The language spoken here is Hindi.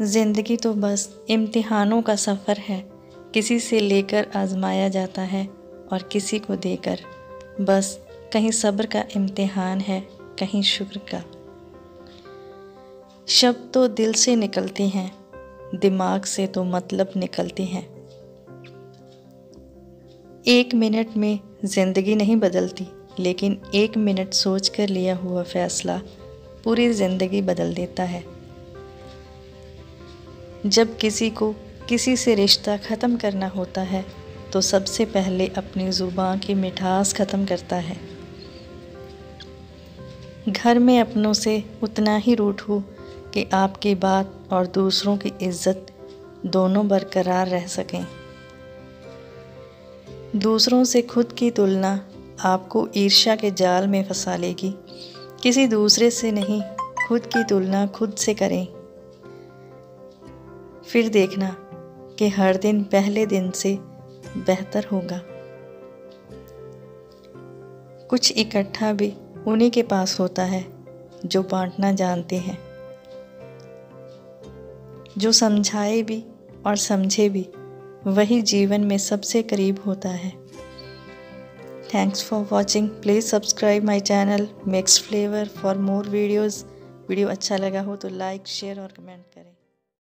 ज़िंदगी तो बस इम्तिहानों का सफ़र है। किसी से लेकर आजमाया जाता है और किसी को देकर। बस कहीं सब्र का इम्तिहान है, कहीं शुक्र का। शब्द तो दिल से निकलते हैं, दिमाग से तो मतलब निकलते हैं। एक मिनट में ज़िंदगी नहीं बदलती, लेकिन एक मिनट सोच कर लिया हुआ फ़ैसला पूरी ज़िंदगी बदल देता है। जब किसी को किसी से रिश्ता ख़त्म करना होता है तो सबसे पहले अपनी ज़ुबान की मिठास ख़त्म करता है। घर में अपनों से उतना ही रूट हो कि आपकी बात और दूसरों की इज़्ज़त दोनों बरकरार रह सकें। दूसरों से खुद की तुलना आपको ईर्ष्या के जाल में फंसा लेगी। किसी दूसरे से नहीं, खुद की तुलना खुद से करें। फिर देखना कि हर दिन पहले दिन से बेहतर होगा। कुछ इकट्ठा भी उन्हीं के पास होता है जो बांटना जानते हैं। जो समझाए भी और समझे भी, वही जीवन में सबसे करीब होता है। Thanks for watching please subscribe my channel Mix Flavour for more videos video अच्छा लगा हो तो लाइक शेयर और कमेंट करें।